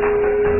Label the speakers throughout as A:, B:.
A: Thank you.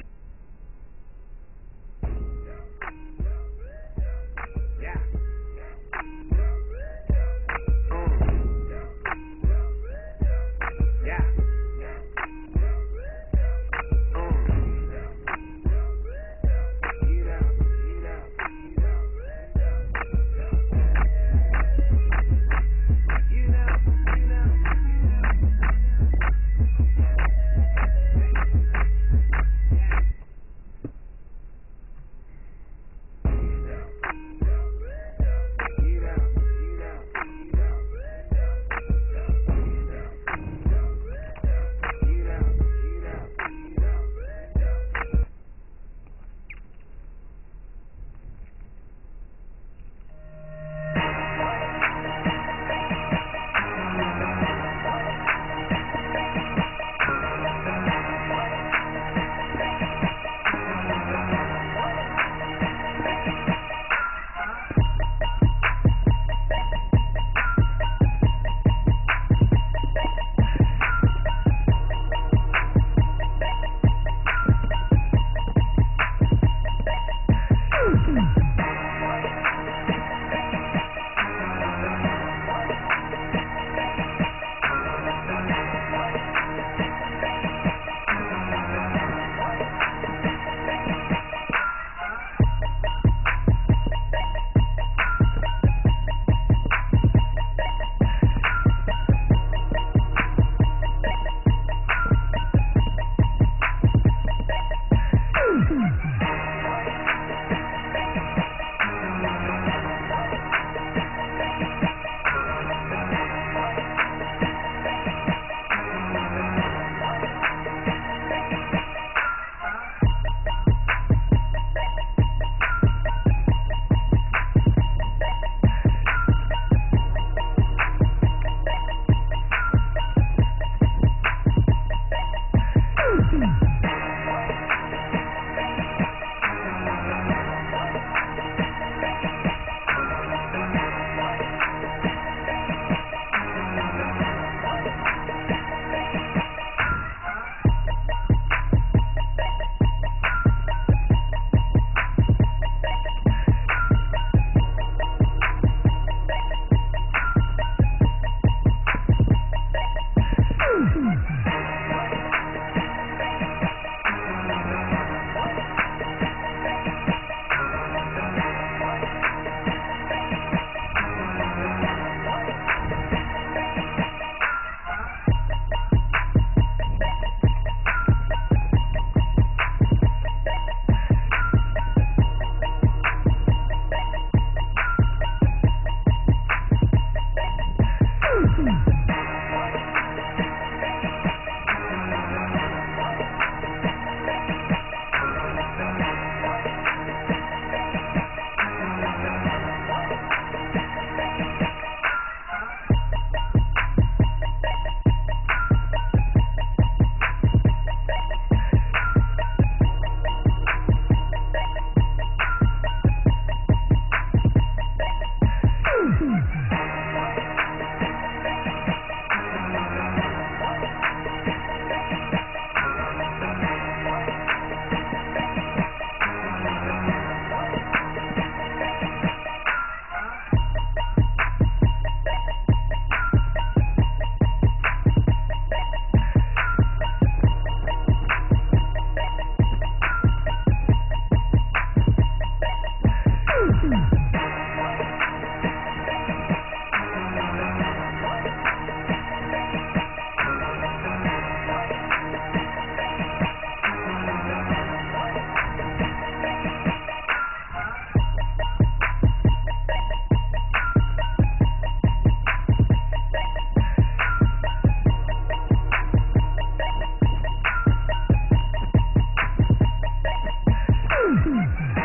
A: Mm-hmm.